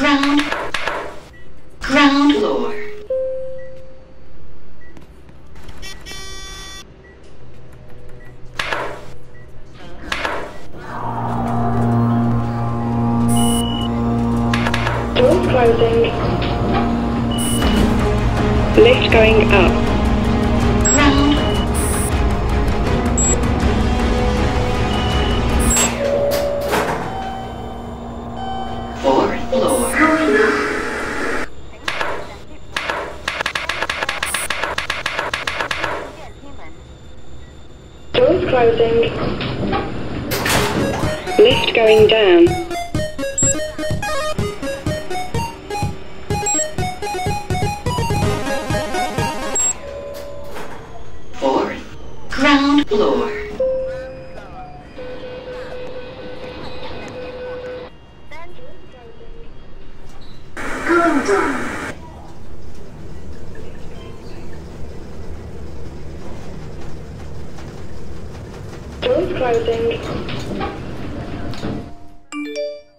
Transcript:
Ground. Ground lore. Door closing. Lift going up. Doors closing. Lift going down. Fourth. Ground floor. Going down. Doors closing.